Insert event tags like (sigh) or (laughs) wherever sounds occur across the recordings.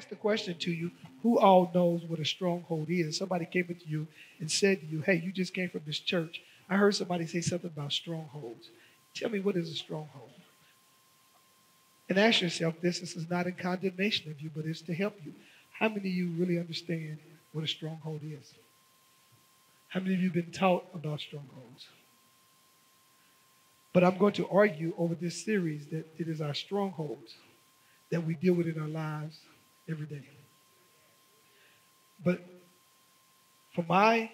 ask the question to you, who all knows what a stronghold is? Somebody came up to you and said to you, hey, you just came from this church. I heard somebody say something about strongholds. Tell me what is a stronghold? And ask yourself this. This is not in condemnation of you, but it's to help you. How many of you really understand what a stronghold is? How many of you have been taught about strongholds? But I'm going to argue over this series that it is our strongholds that we deal with in our lives every day. But from my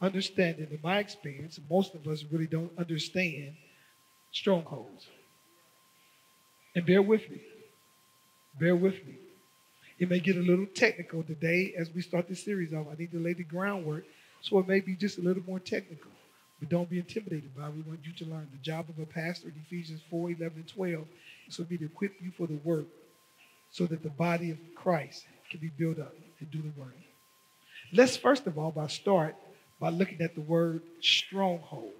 understanding and my experience, most of us really don't understand strongholds. And bear with me. Bear with me. It may get a little technical today as we start this series off. I need to lay the groundwork, so it may be just a little more technical. But don't be intimidated by it. We want you to learn the job of a pastor in Ephesians 4 11 and 12 is for to equip you for the work so that the body of Christ can be built up and do the work. Let's first of all by start by looking at the word stronghold.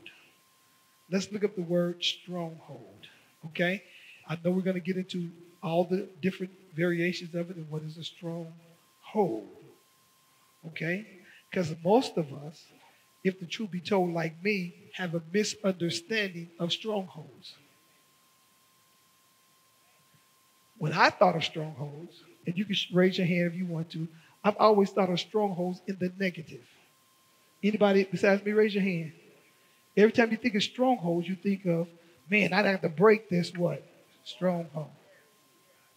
Let's look up the word stronghold. Okay? I know we're going to get into all the different variations of it and what is a stronghold. Okay? Because most of us, if the truth be told, like me, have a misunderstanding of strongholds. When I thought of strongholds, and you can raise your hand if you want to, I've always thought of strongholds in the negative. Anybody besides me, raise your hand. Every time you think of strongholds, you think of, man, I'd have to break this what? Stronghold.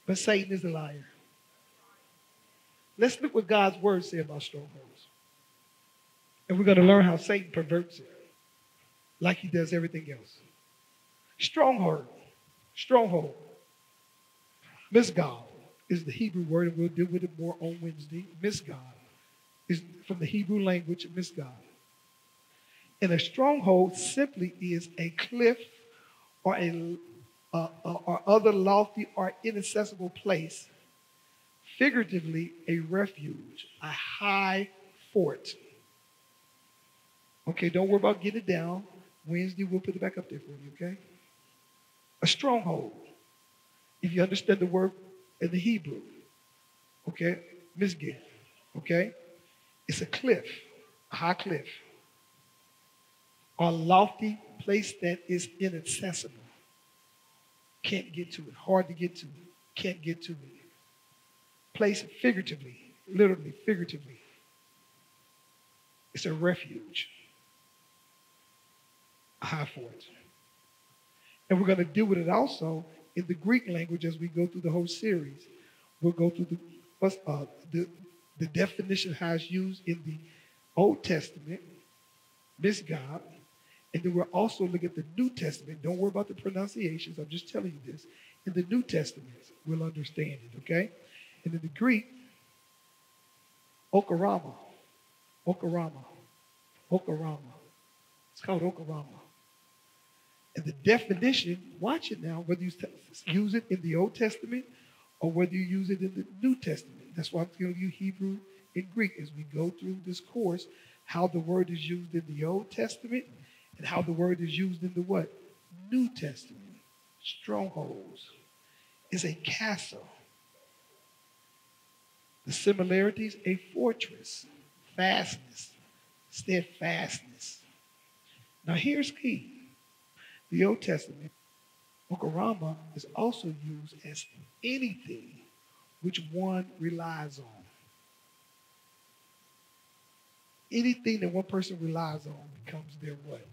But Satan is a liar. Let's look what God's word says about strongholds. And we're going to learn how Satan perverts it, like he does everything else. Stronghold. Stronghold. Misgab is the Hebrew word, and we'll deal with it more on Wednesday. Misgab is from the Hebrew language, misgab. And a stronghold simply is a cliff or a uh, uh, or other lofty or inaccessible place, figuratively a refuge, a high fort. Okay, don't worry about getting it down. Wednesday, we'll put it back up there for you, okay? A stronghold. If you understand the word in the Hebrew, okay? Misgab, okay? It's a cliff, a high cliff, a lofty place that is inaccessible. Can't get to it, hard to get to, can't get to it. Place figuratively, literally, figuratively. It's a refuge, a high fort. And we're going to deal with it also in the Greek language as we go through the whole series. We'll go through the, uh, the, the definition how it's used in the Old Testament, misgab, and then we'll also look at the New Testament. Don't worry about the pronunciations. I'm just telling you this. In the New Testament, we'll understand it, okay? And in the Greek, okarama, okarama, okarama. It's called okarama. And the definition, watch it now, whether you use it in the Old Testament or whether you use it in the New Testament. That's why I'm to use Hebrew and Greek as we go through this course, how the word is used in the Old Testament and how the word is used in the what? New Testament. Strongholds is a castle. The similarities, a fortress, fastness, steadfastness. Now here's key. The Old Testament, Okarama, is also used as anything which one relies on. Anything that one person relies on becomes their what?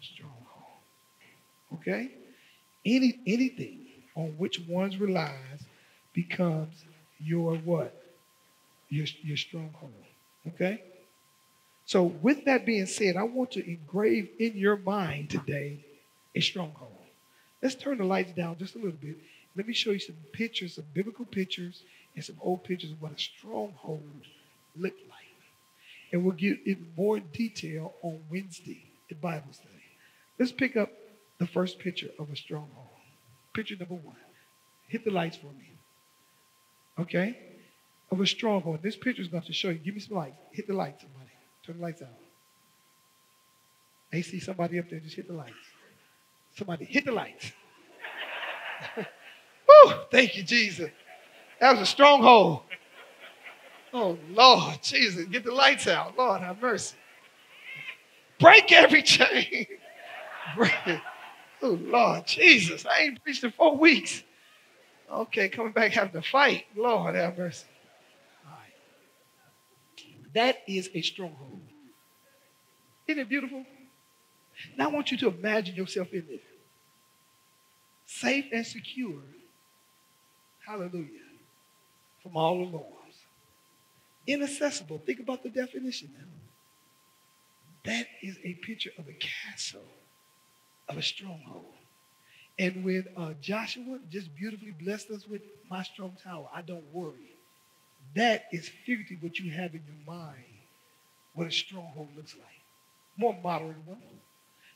Stronghold. Okay? Any anything on which one relies becomes your what? Your, your stronghold. Okay? So, with that being said, I want to engrave in your mind today a stronghold. Let's turn the lights down just a little bit. Let me show you some pictures, some biblical pictures, and some old pictures of what a stronghold looked like. And we'll get in more detail on Wednesday in Bible study. Let's pick up the first picture of a stronghold. Picture number one. Hit the lights for me. Okay? Of a stronghold. This picture is going to show you. Give me some lights. Hit the lights, somebody. Turn the lights out. I see somebody up there. Just hit the lights. Somebody hit the lights. (laughs) Woo! Thank you, Jesus. That was a stronghold. Oh, Lord, Jesus, get the lights out. Lord, have mercy. Break every (laughs) chain. Break it. Oh, Lord, Jesus, I ain't preached in four weeks. Okay, coming back having to fight. Lord, have mercy. That is a stronghold. Isn't it beautiful? Now I want you to imagine yourself in it. Safe and secure. Hallelujah. From all the laws. Inaccessible. Think about the definition now. That is a picture of a castle, of a stronghold. And when uh, Joshua just beautifully blessed us with my strong tower, I don't worry. That is figuratively what you have in your mind, what a stronghold looks like. More moderate one.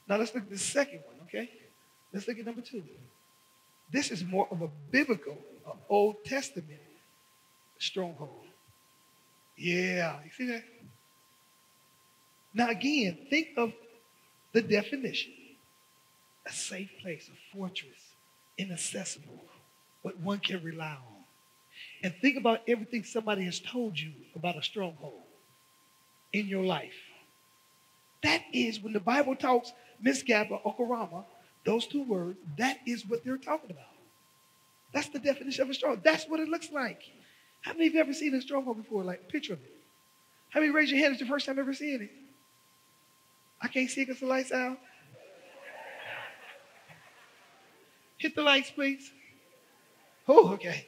Now let's look at the second one, okay? Let's look at number two. This is more of a biblical, uh, Old Testament stronghold. Yeah, you see that? Now, again, think of the definition a safe place, a fortress, inaccessible, what one can rely on. And think about everything somebody has told you about a stronghold in your life. That is when the Bible talks misgab or okorama, those two words, that is what they're talking about. That's the definition of a stronghold. That's what it looks like. How many of you ever seen a stronghold before? Like, picture of it. How many raise your hand? It's the first time ever seeing it? I can't see because the lights out. Hit the lights, please. Oh, okay.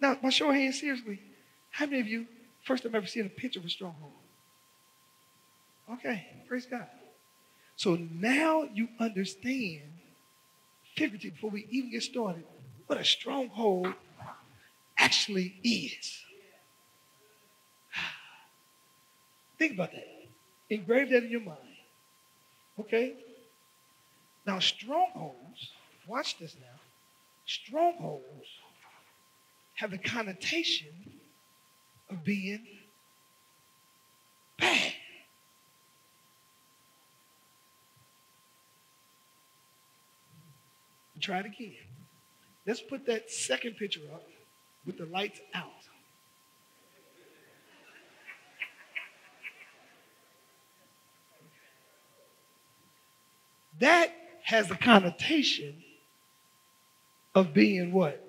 Now, my show of hands, seriously, how many of you first time ever seen a picture of a stronghold? Okay, praise God. So now you understand, figuratively, before we even get started, what a stronghold actually is. (sighs) Think about that. Engrave that in your mind. Okay? Now, strongholds, watch this now. Strongholds have the connotation of being bad. Try it again. Let's put that second picture up with the lights out. That has a connotation of being what?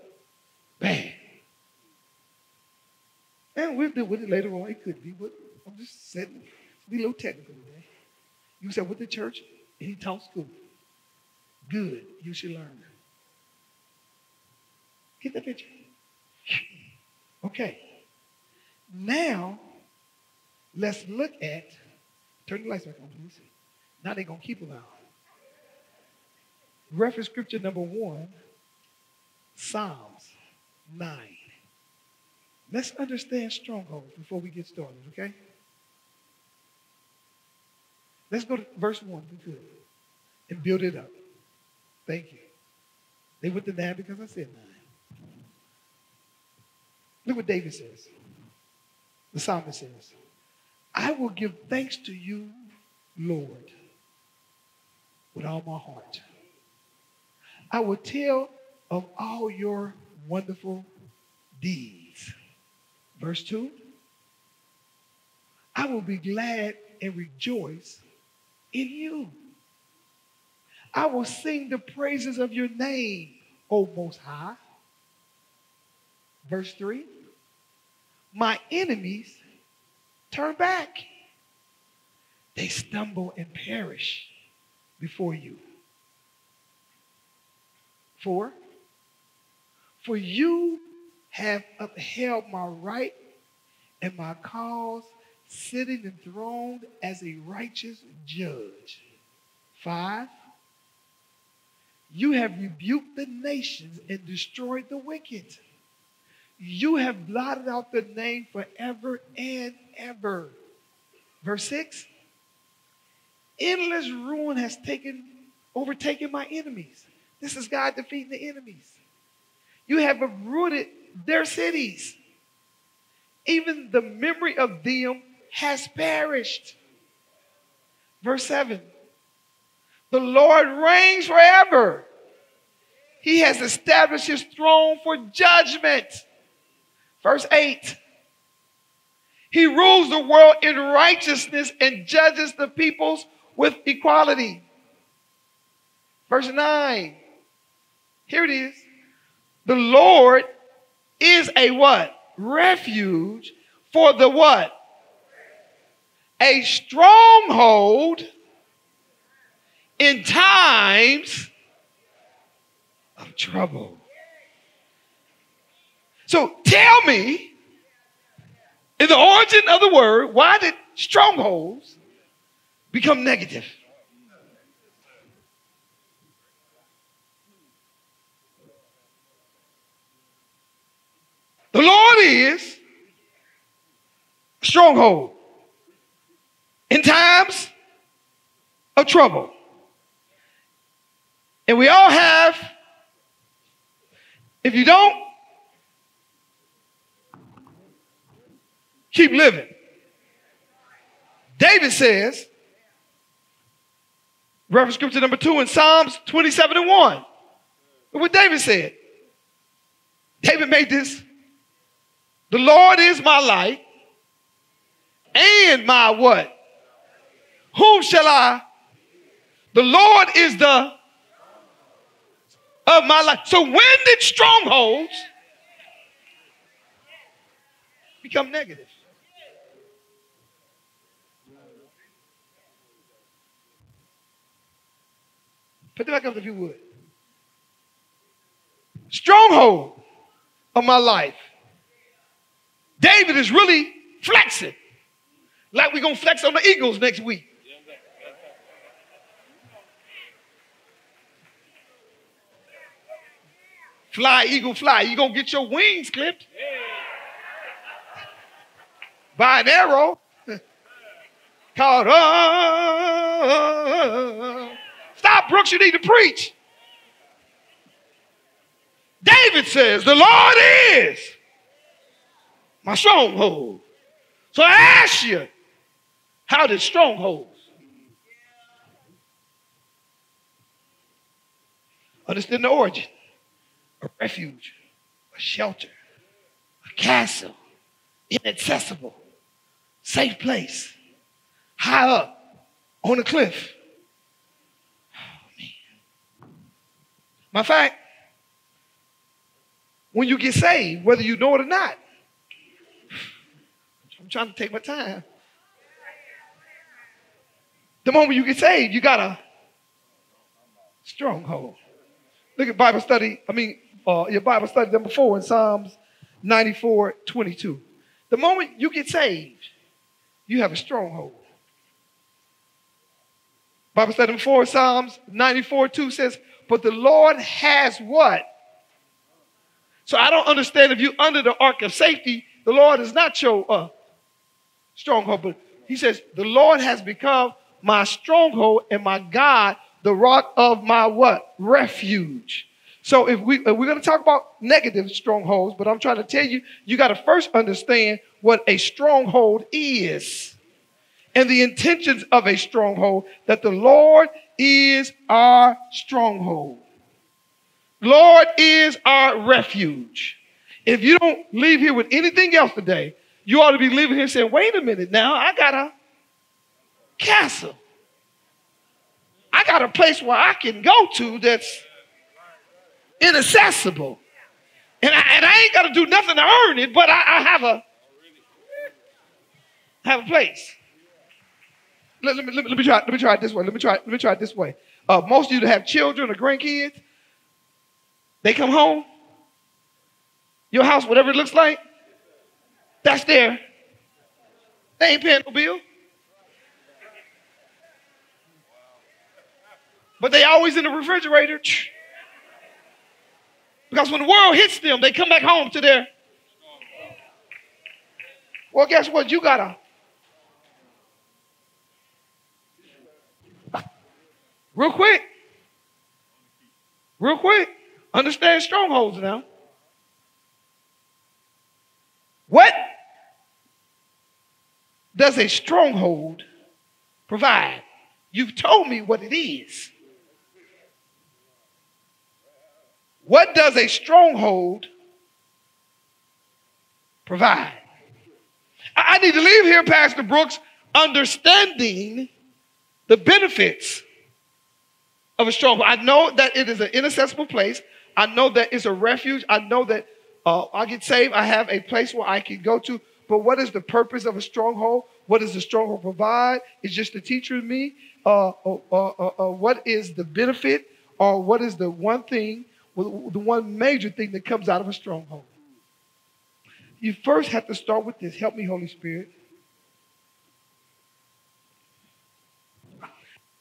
Bad. And we'll deal with it later on. It could be, but I'm just saying, be a little technical today. You said with the church, and he taught school. Good. You should learn. Get the picture. (sighs) Okay. Now, let's look at, turn the lights back on, please. Now they're going to keep them out. Reference scripture number one, Psalms 9. Let's understand strongholds before we get started, okay? Let's go to verse 1 if we could and build it up. Thank you. They went to 9 because I said 9. Look what David says. The psalmist says, I will give thanks to you, Lord, with all my heart. I will tell of all your wonderful deeds. Verse 2 I will be glad and rejoice in you. I will sing the praises of your name, O Most High. Verse 3 My enemies turn back, they stumble and perish before you. Four, for you have upheld my right and my cause, sitting enthroned as a righteous judge. Five, you have rebuked the nations and destroyed the wicked. You have blotted out the name forever and ever. Verse 6 Endless ruin has taken overtaken my enemies. This is God defeating the enemies. You have uprooted their cities. Even the memory of them has perished. Verse 7 The Lord reigns forever. He has established his throne for judgment. Verse 8. He rules the world in righteousness and judges the peoples with equality. Verse 9. Here it is. The Lord is a what? Refuge for the what? A stronghold in times of trouble. So tell me, in the origin of the word, why did strongholds become negative? The Lord is stronghold in times of trouble. And we all have, if you don't, keep living. David says, reference scripture number two in Psalms 27 and 1. Look what David said. David made this. The Lord is my light and my what? Whom shall I? The Lord is the of my life. So when did strongholds become negative? Put it back up if you would. Stronghold of my life. David is really flexing. Like we're going to flex on the Eagles next week. Fly, eagle, fly. You're going to get your wings clipped by an arrow (laughs) called. Uh, stop, Brooks. You need to preach. David says, The Lord is my stronghold. So I ask you, how did strongholds understand the origin? A refuge, a shelter, a castle, inaccessible, safe place, high up on a cliff. Oh. My fact, when you get saved, whether you know it or not, I'm trying to take my time. The moment you get saved, you got a stronghold. Look at Bible study. I mean, uh, your Bible study number four in Psalms 94 22. The moment you get saved, you have a stronghold. Bible study number four, Psalms 94 2 says, But the Lord has what? So I don't understand if you're under the ark of safety, the Lord is not your uh, stronghold, but he says, The Lord has become my stronghold and my God, the rock of my what? Refuge. So if we if we're going to talk about negative strongholds, but I'm trying to tell you, you got to first understand what a stronghold is and the intentions of a stronghold. That the Lord is our stronghold. Lord is our refuge. If you don't leave here with anything else today, you ought to be leaving here saying, "Wait a minute, now I got a castle. I got a place where I can go to that's." Inaccessible. And I, and I ain't got to do nothing to earn it, but I, I have a have a place. Let, let, me, let, me, let me try. Let me try it this way. Let me try. Let me try it this way. Uh, most of you that have children or grandkids, they come home. Your house, whatever it looks like, that's there. They ain't paying no bill. But they always in the refrigerator. Because when the world hits them, they come back home to their. Well, guess what? You got to. Real quick. Real quick. Understand strongholds now. What does a stronghold provide? You've told me what it is. What does a stronghold provide. I need to leave here, Pastor Brooks, understanding the benefits of a stronghold. I know that it is an inaccessible place. I know that it's a refuge. I know that uh, I get saved. I have a place where I can go to. But what is the purpose of a stronghold? What does the stronghold provide? It's just to teach me. Uh, uh, uh, uh, what is the benefit, or what is the one thing, the one major thing that comes out of a stronghold? You first have to start with this. Help me, Holy Spirit.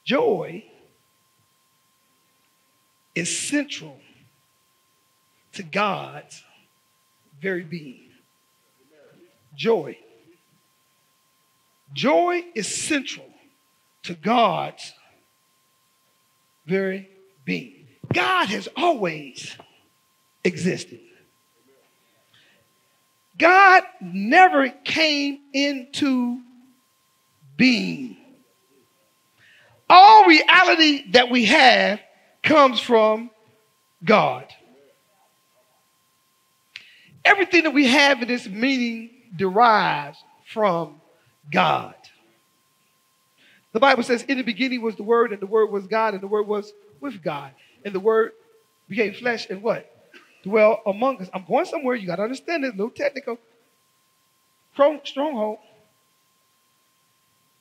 Joy is central to God's very being. Joy. Joy is central to God's very being. God has always existed. God never came into being. All reality that we have comes from God. Everything that we have in this meaning derives from God. The Bible says, In the beginning was the Word, and the Word was God, and the Word was with God. And the Word became flesh and what? Dwell among us. I'm going somewhere. You got to understand this. A little technical. Stronghold.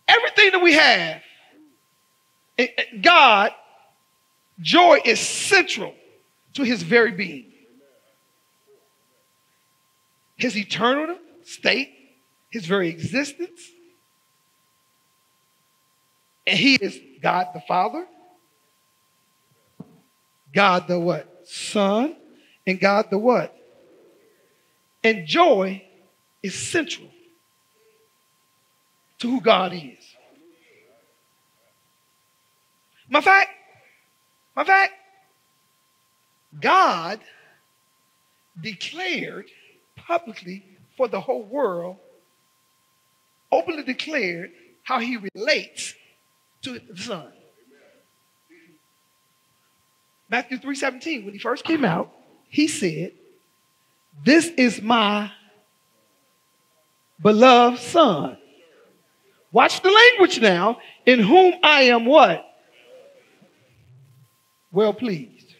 Everything that we have, God, joy is central to his very being. His eternal state, his very existence. And he is God the Father, God the what? Son, and God the what? And joy is central to who God is. My fact, my fact, God declared publicly for the whole world, openly declared how he relates to the Son. Matthew 3:17, when he first came out, he said, This is my beloved son. Watch the language now, in whom I am what? Well pleased.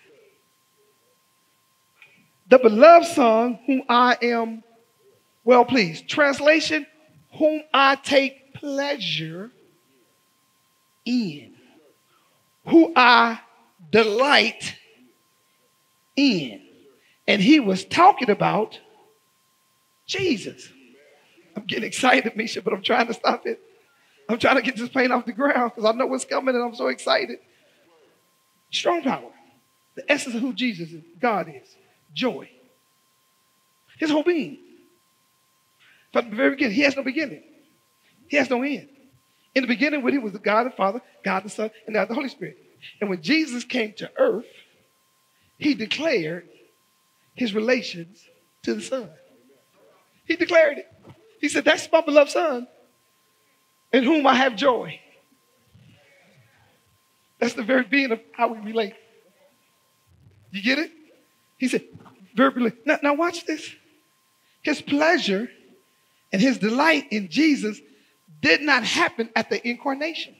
The beloved son, whom I am well pleased. Translation, whom I take pleasure in, who I delight in. And he was talking about Jesus. I'm getting excited, Misha, but I'm trying to stop it. I'm trying to get this pain off the ground because I know what's coming and I'm so excited. Strong power. The essence of who Jesus is, God is. Joy. His whole being. From the very beginning, he has no beginning. He has no end. In the beginning, when he was the God the Father, God the Son, and God the Holy Spirit. And when Jesus came to earth, he declared his relations to the Son. He declared it. He said, That's my beloved Son, in whom I have joy. That's the very being of how we relate. You get it? He said, very now, now watch this. His pleasure and his delight in Jesus did not happen at the incarnation,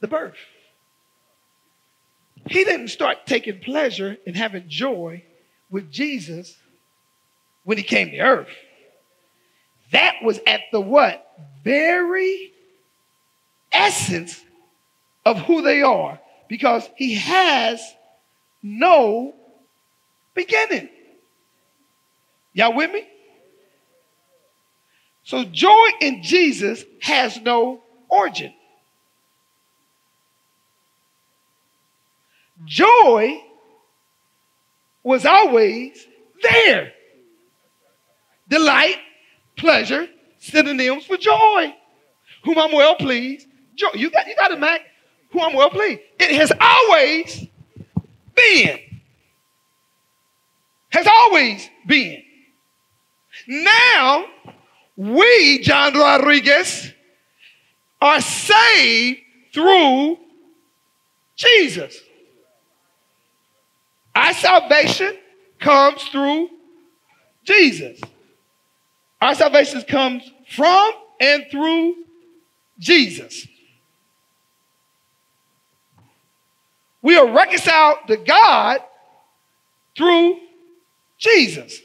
the birth. He didn't start taking pleasure and having joy with Jesus when he came to earth. That was at the what? Very essence of who they are because he has no beginning. Y'all with me? So joy in Jesus has no origin. Joy was always there. Delight, pleasure, synonyms for joy. Whom I'm well pleased. Joy. You got, you got it, Mac. Who I'm well pleased. It has always been. Has always been. Now, we, John Rodriguez, are saved through Jesus. Our salvation comes through Jesus. Our salvation comes from and through Jesus. We are reconciled to God through Jesus.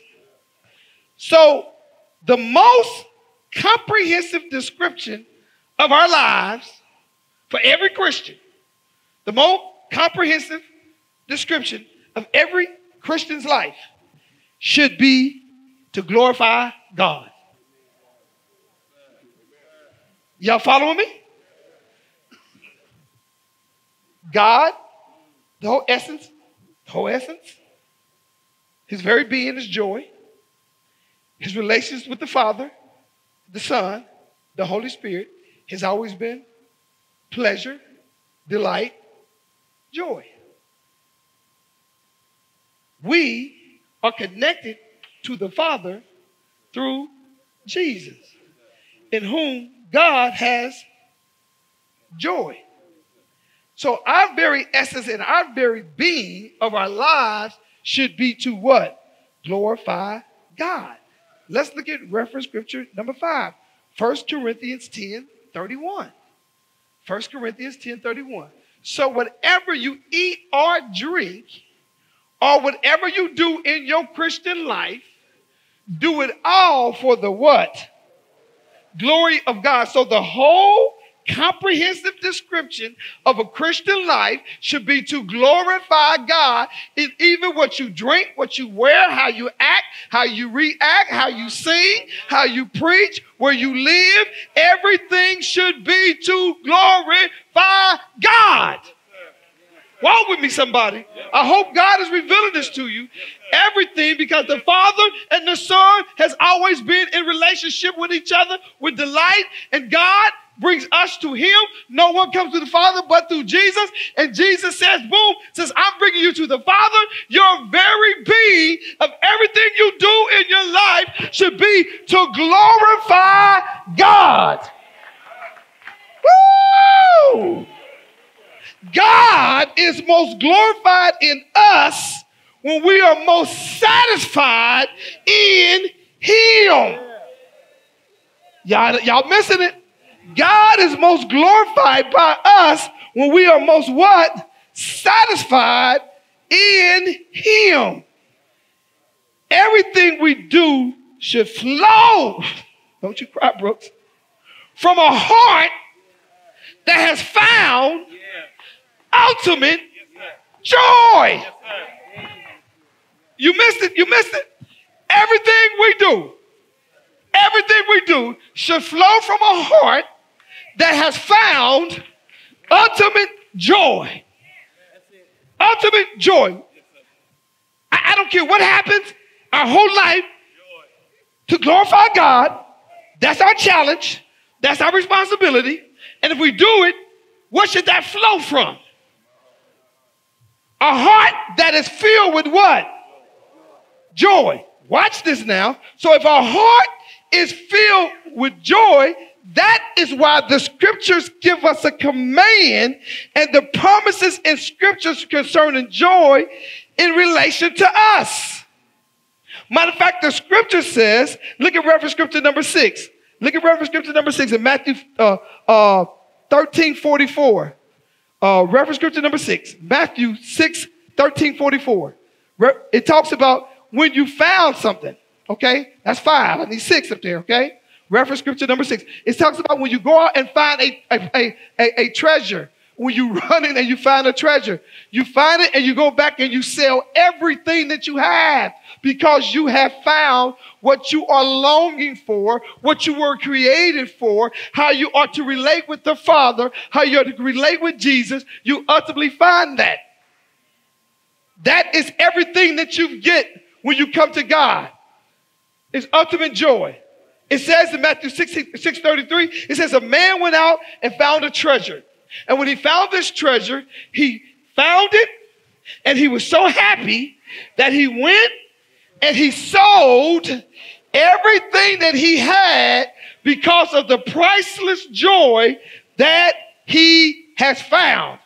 So, the most comprehensive description of our lives for every Christian, the most comprehensive description of every Christian's life should be to glorify God. Y'all following me? God, the whole essence, the whole essence, his very being is joy. His relations with the Father, the Son, the Holy Spirit has always been pleasure, delight, joy. We are connected to the Father through Jesus, in whom God has joy. So our very essence and our very being of our lives should be to what? Glorify God. Let's look at reference scripture number five. 1 Corinthians 10 31. 1 Corinthians 10 31. So whatever you eat or drink, or whatever you do in your Christian life, do it all for the what? Glory of God. So the whole comprehensive description of a Christian life should be to glorify God in even what you drink, what you wear, how you act, how you react, how you sing, how you preach, where you live. Everything should be to glorify God. Walk with me, somebody. I hope God is revealing this to you. Everything because the Father and the Son has always been in relationship with each other with delight, and God brings us to him. No one comes to the Father but through Jesus. And Jesus says, boom, says, I'm bringing you to the Father. Your very being of everything you do in your life should be to glorify God. Woo! God is most glorified in us when we are most satisfied in Him. Y'all, y'all missing it? God is most glorified by us when we are most what? Satisfied in Him. Everything we do should flow, don't you cry, Brooks, from a heart that has found ultimate joy. You missed it, you missed it. Everything we do, everything we do should flow from a heart that has found ultimate joy. Ultimate joy. I, I don't care what happens, our whole life to glorify God. That's our challenge. That's our responsibility. And if we do it, what should that flow from? A heart that is filled with what? Joy. Watch this now. So if our heart is filled with joy, that is why the scriptures give us a command and the promises in scriptures concerning joy in relation to us. Matter of fact, the scripture says, look at reference scripture number six. Look at reference scripture number six in Matthew uh, uh, 13 44. Uh, reference scripture number six, Matthew 6 13 44. It talks about when you found something. Okay, that's five. I need six up there. Okay, Reference scripture number six. It talks about when you go out and find a, a, a, a, treasure. When you run in and you find a treasure, you find it and you go back and you sell everything that you have because you have found what you are longing for, what you were created for, how you are to relate with the Father, how you are to relate with Jesus. You ultimately find that. That is everything that you get when you come to God. It's ultimate joy. It says in Matthew 6, 633, it says, A man went out and found a treasure. And when he found this treasure, he found it and he was so happy that he went and he sold everything that he had because of the priceless joy that he has found.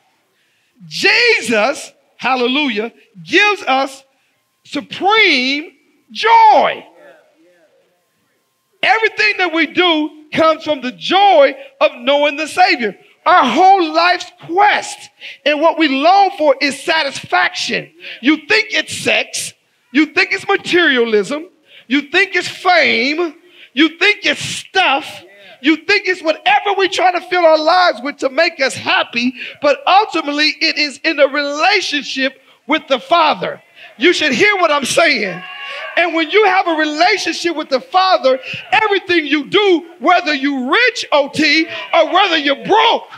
Jesus, hallelujah, gives us supreme joy. everything that we do comes from the joy of knowing the Savior. Our whole life's quest and what we long for is satisfaction. You think it's sex, you think it's materialism, you think it's fame, you think it's stuff, you think it's whatever we try to fill our lives with to make us happy, but ultimately it is in a relationship with the Father. You should hear what I'm saying. And when you have a relationship with the Father, everything you do, whether you're rich, OT, or whether you're broke,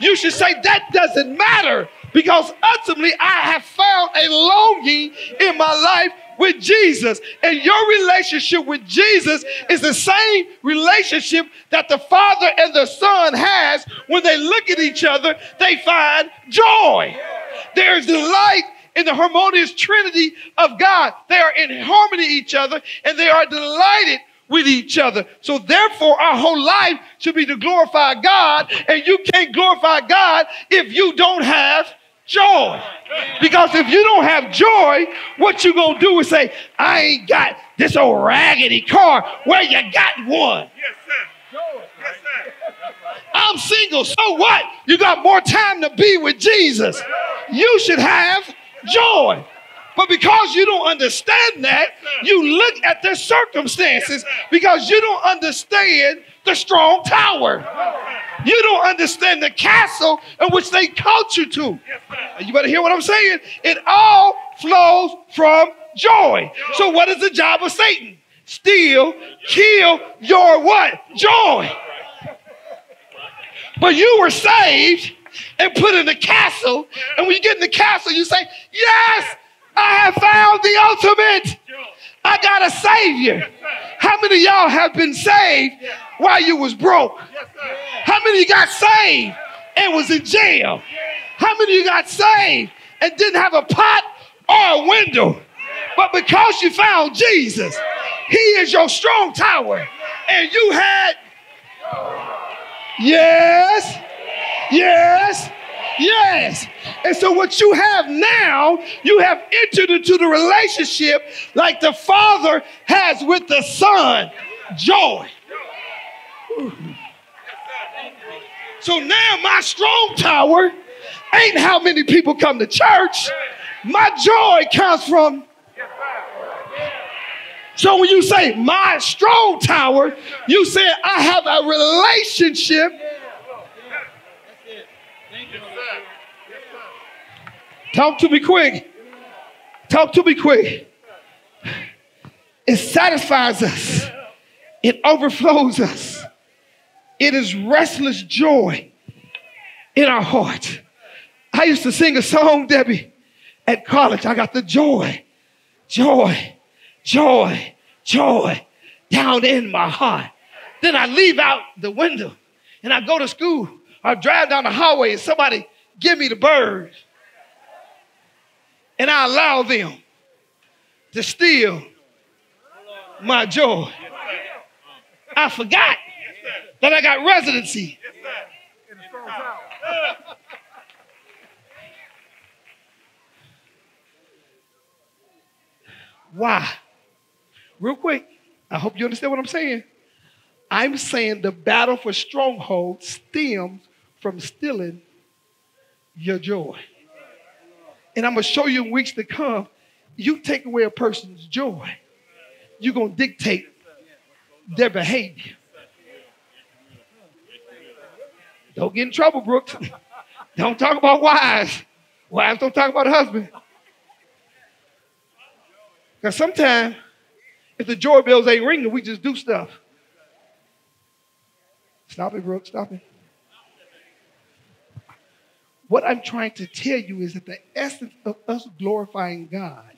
you should say that doesn't matter because ultimately I have found a longing in my life with Jesus. And your relationship with Jesus is the same relationship that the Father and the Son has when they look at each other, they find joy. There's delight in the harmonious trinity of God. They are in harmony each other and they are delighted with each other. So therefore, our whole life should be to glorify God, and you can't glorify God if you don't have joy. Because if you don't have joy, what you gonna do is say, I ain't got this old raggedy car. Where you got one? I'm single, so what? You got more time to be with Jesus. You should have joy. But because you don't understand that, you look at the circumstances because you don't understand the strong tower. You don't understand the castle in which they caught you to. You better hear what I'm saying. It all flows from joy. So what is the job of Satan? Steal, kill your what? Joy. But you were saved and put in the castle. And when you get in the castle, you say, Yes, I have found the ultimate. I got a savior. How many y'all have been saved while you was broke? How many you got saved and was in jail? How many you got saved and didn't have a pot or a window? But because you found Jesus, He is your strong tower. And you had, yes, yes, yes. And so, what you have now, you have entered into the relationship like the Father has with the Son joy. So now, my strong tower ain't how many people come to church. My joy comes from. So when you say my strong tower, you say I have a relationship. Talk to me quick. Talk to me quick. It satisfies us. It overflows us. It is restless joy in our heart. I used to sing a song, Debbie, at college. I got the joy, joy, joy, joy down in my heart. Then I leave out the window and I go to school. I drive down the highway and somebody give me the birds. And I allow them to steal my joy. I forgot that I got residency. Why? Real quick, I hope you understand what I'm saying. I'm saying the battle for stronghold stems from stealing your joy. And I'm going to show you in weeks to come, you take away a person's joy, you're going to dictate their behavior. Don't get in trouble, Brooks. (laughs) don't talk about wives. Wives don't talk about husband. Because sometimes, if the joy bells ain't ringing, we just do stuff. Stop it, Brooks. Stop it. What I'm trying to tell you is that the essence of us glorifying God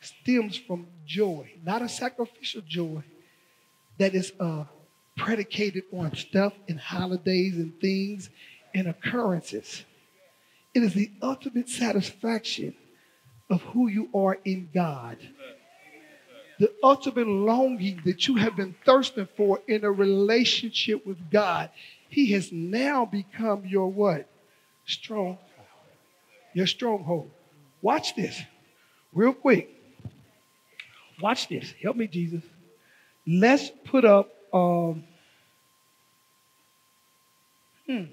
stems from joy, not a sacrificial joy that is uh, predicated on stuff and holidays and things and occurrences. It is the ultimate satisfaction of who you are in God. The ultimate longing that you have been thirsting for in a relationship with God. He has now become your what? Strong. Your stronghold. Watch this real quick. Watch this. Help me, Jesus. Let's put up um, hmm,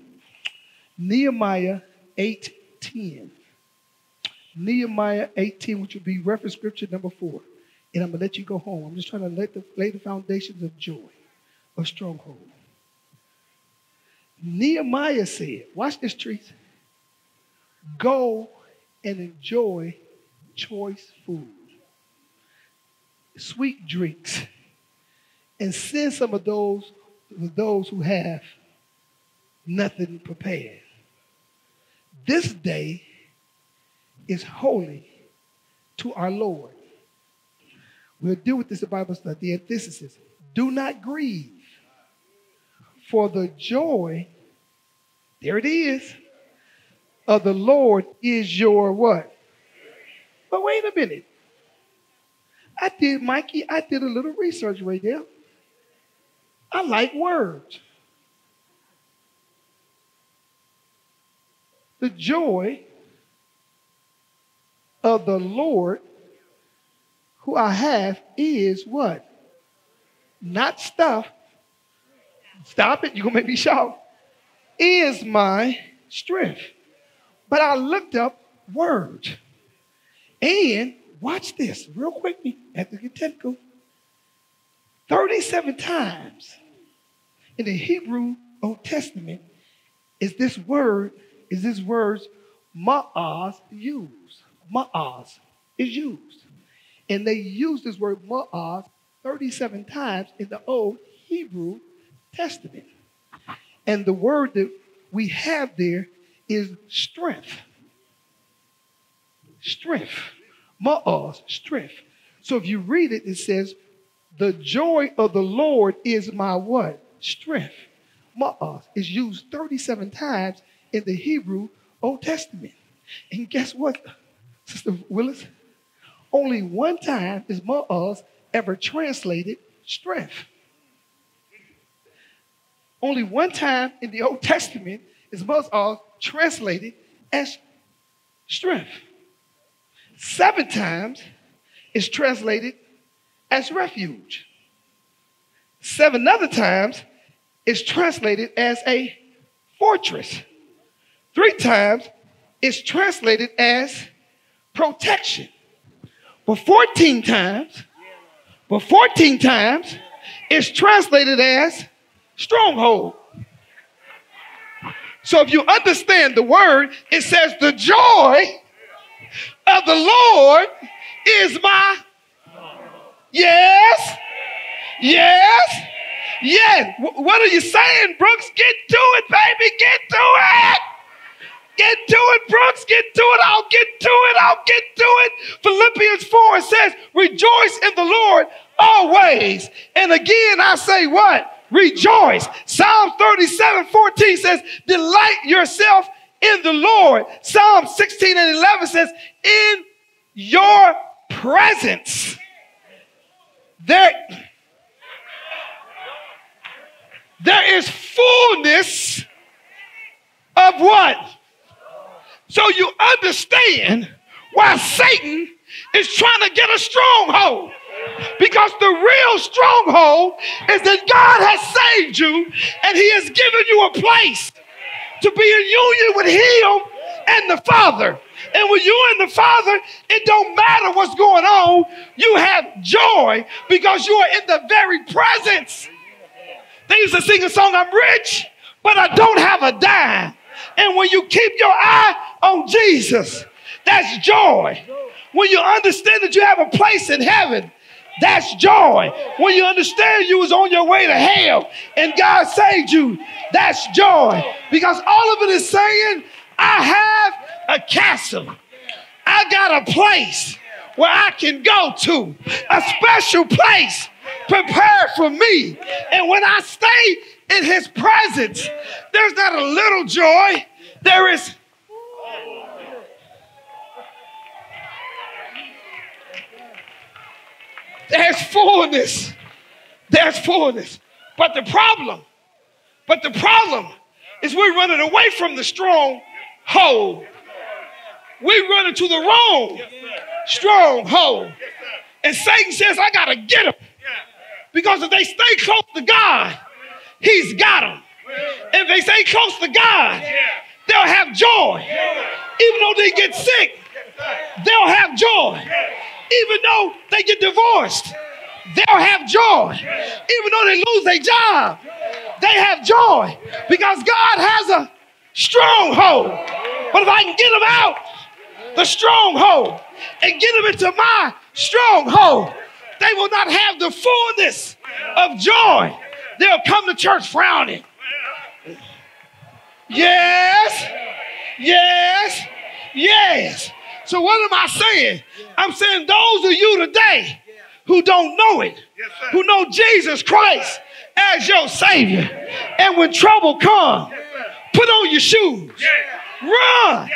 Nehemiah 8:10. Nehemiah 18, which would be reference scripture number four. And I'm gonna let you go home. I'm just trying to let the, lay the foundations of joy, of stronghold. Nehemiah said, watch this, trees. Go and enjoy choice food, sweet drinks, and send some of those to those who have nothing prepared. This day is holy to our Lord. We'll deal with this in Bible study. The antithesis. Do not grieve, for the joy, there it is, of the Lord is your what? But wait a minute. I did, Mikey, I did a little research right there. I like words. The joy of the Lord who I have is what? Not stuff. Stop it. You're going to make me shout. Is my strength. But I looked up words. And watch this real quickly. at the technical. 37 times in the Hebrew Old Testament is this word, is this word ma'az used. Ma'az is used. And they use this word ma'az 37 times in the Old Hebrew Testament. And the word that we have there is strength. Strength. Ma'az, strength. So if you read it, it says, the joy of the Lord is my what? Strength. Ma'az is used 37 times in the Hebrew Old Testament. And guess what, Sister Willis? Only one time is Ma'az ever translated strength. Only one time in the Old Testament is Ma'az translated as strength. Seven times is translated as refuge. Seven other times is translated as a fortress. Three times is translated as protection. But 14 times, but 14 times is translated as stronghold. So if you understand the word, it says, The joy of the Lord is my. Yes. Yes. Yes. What are you saying, Brooks? Get to it, baby. Get to it. Get to it, Brooks. Get to it. I'll get to it. I'll get to it. Philippians 4 says, Rejoice in the Lord always. And again, I say what? Rejoice. Psalm 37 14 says, Delight yourself in the Lord. Psalm 16 and 11 says, In your presence, there, there is fullness of what? So you understand why Satan is trying to get a stronghold. Because the real stronghold is that God has saved you and He has given you a place to be in union with Him and the Father. And with you and the Father, it don't matter what's going on. You have joy because you are in the very presence. They used to sing a song, I'm rich, but I don't have a dime. And when you keep your eye on Jesus, that's joy. When you understand that you have a place in heaven, that's joy. When you understand you was on your way to hell and God saved you, that's joy. Because all of it is saying, I have a castle. I got a place where I can go to, a special place prepared for me. And when I stay in his presence, there's not a little joy, there is There's fullness. There's fullness. But the problem, but the problem is we're running away from the stronghold. We're running to the wrong stronghold. And Satan says, I got to get him. Because if they stay close to God, He's got them. If they stay close to God, they'll have joy. Even though they get sick, they'll have joy. Even though they get divorced, they'll have joy. Even though they lose their job, they have joy because God has a stronghold. But if I can get them out, the stronghold, and get them into my stronghold, they will not have the fullness of joy. They'll come to church frowning. Yes, yes, yes. So, what am I saying? I'm saying those of you today who don't know it, who know Jesus Christ as your Savior, and when trouble comes, put on your shoes, run,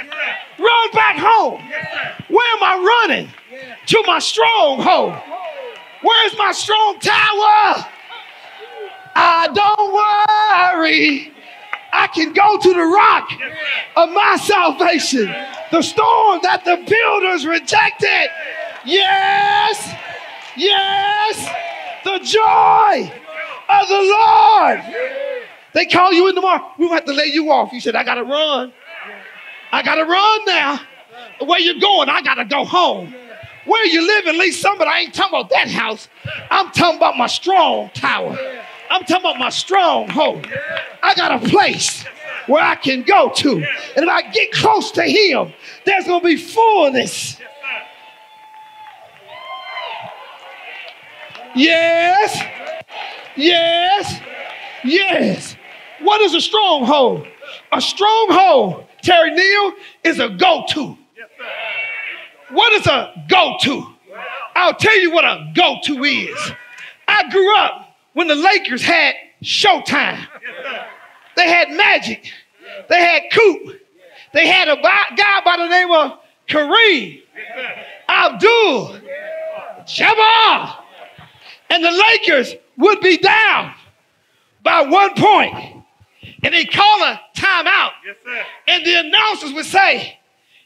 run back home. Where am I running? To my stronghold. Where's my strong tower? I don't worry. I can go to the rock of my salvation. The storm that the builders rejected. Yes, yes, the joy of the Lord. They call you in tomorrow. We have to lay you off. You said, I got to run. I got to run now. Where you going? I got to go home. Where you live, at least somebody, I ain't talking about that house. I'm talking about my strong tower. I'm talking about my stronghold. I got a place where I can go to. And if I get close to him, there's going to be fullness. Yes. Yes. Yes. What is a stronghold? A stronghold, Terry Neal, is a go to. What is a go to? I'll tell you what a go to is. I grew up when the Lakers had Showtime. They had Magic. They had Coop. They had a guy by the name of Kareem Abdul Jabbar. And the Lakers would be down by one point. And they call a timeout. and the announcers would say,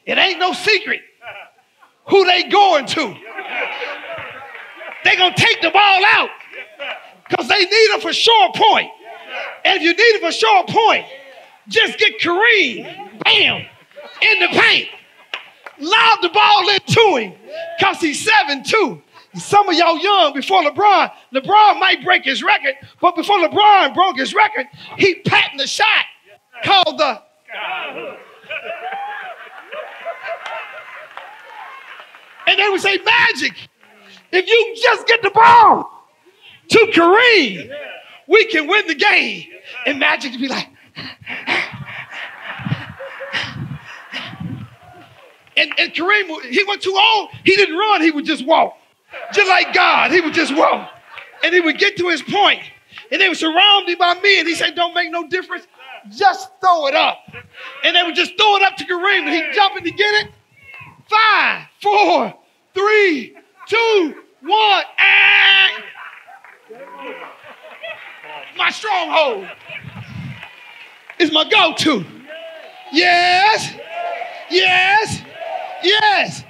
It ain't no secret who they going to. They're going to take the ball out because they need a for sure point. And if you need it for sure point, just get Kareem, bam, in the paint. Lob the ball into him because he's 7'2. Some of y'all young before LeBron. LeBron might break his record, but before LeBron broke his record, he patented the shot called the. And they would say, Magic, if you just get the ball to Kareem, we can win the game. And Magic would be like, and, and Kareem, he went too old. He didn't run, he would just walk. Just like God, he would just walk. And he would get to his point. And they were surrounded by me. And he said, Don't make no difference. Just throw it up. And they would just throw it up to Kareem. And he'd jump in to get it. Five, four, three, two, one, and my stronghold is my go-to. Yes, yes, yes.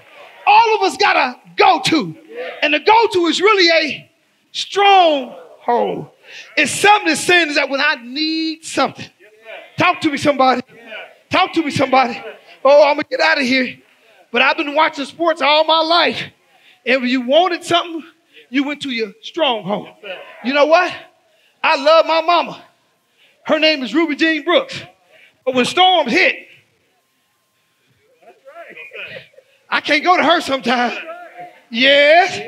All of us got a go-to. And the go-to is really a stronghold. It's something that's saying is that when I need something, talk to me somebody. Talk to me somebody. Oh, I'm gonna get out of here. But I've been watching sports all my life. And when you wanted something, you went to your stronghold. You know what? I love my mama. Her name is Ruby Jean Brooks. But when storms hit, I can't go to her sometimes. Yes,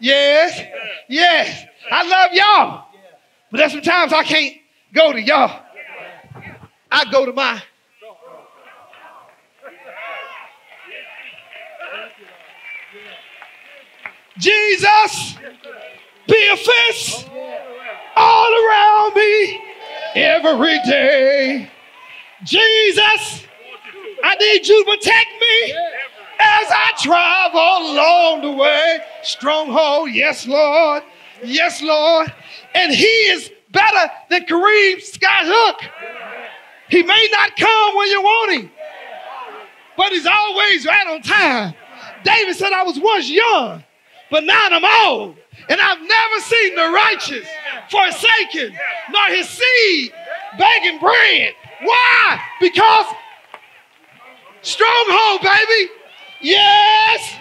yes, yes. I love y'all. But there's sometimes I can't go to y'all. I go to my Jesus, be a fist all around me every day. Jesus, I need you to protect me as I travel along the way. Stronghold, yes, Lord. Yes, Lord. And he is better than Kareem Skyhook. He may not come when you want him, but he's always right on time. David said, I was once young, But now I'm old, and I've never seen the righteous forsaken, nor his seed begging bread. Why? Because stronghold, baby. Yes,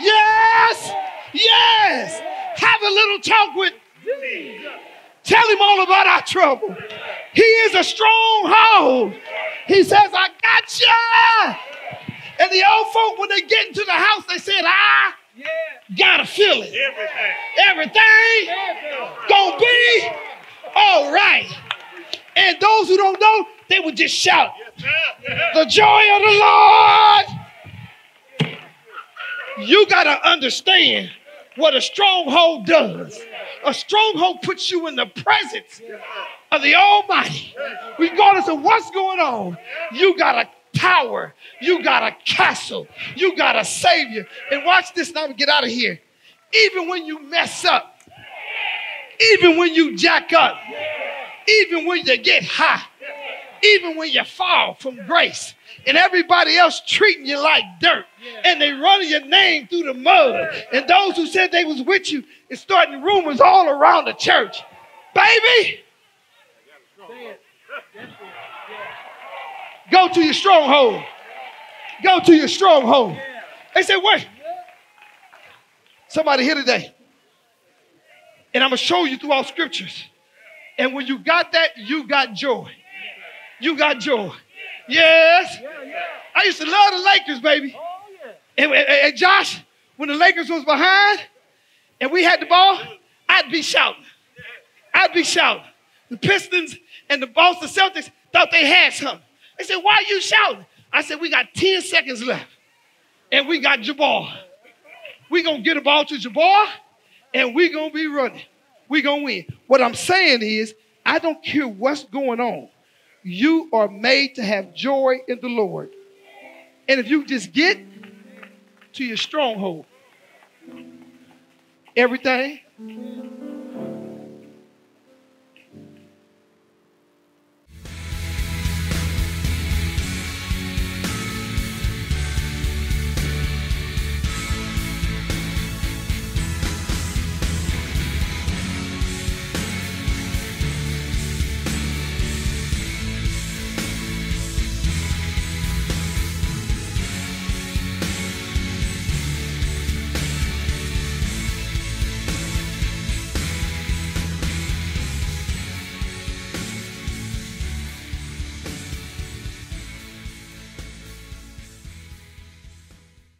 yes, yes. Have a little talk with. Tell him all about our trouble. He is a stronghold. He says, I got you. And the old folk, when they get into the house, they said, I yeah. gotta feel it. Everything. Everything gonna be all right. And those who don't know, they would just shout, The joy of the Lord. You gotta understand what a stronghold does. A stronghold puts you in the presence of the Almighty. Regardless of what's going on, you got a tower, you got a castle, you got a savior. And watch this now get out of here. Even when you mess up, even when you jack up, even when you get high, even when you fall from grace, and everybody else treating you like dirt, and they running your name through the mud, and those who said they was with you is starting rumors all around the church. Baby, go to your stronghold. Go to your stronghold. They said, wait. Somebody here today. And I'm going to show you throughout scriptures. And when you got that, you got joy. You got joy. Yes. I used to love the Lakers, baby. And, and, and Josh, when the Lakers was behind and we had the ball, I'd be shouting. I'd be shouting. The Pistons and the Boston Celtics thought they had something. They said, Why are you shouting? I said, We got 10 seconds left. And we got Jabbar. we going to get a ball to Jabbar and we going to be running. we going to win. What I'm saying is, I don't care what's going on. You are made to have joy in the Lord. And if you just get to your stronghold, everything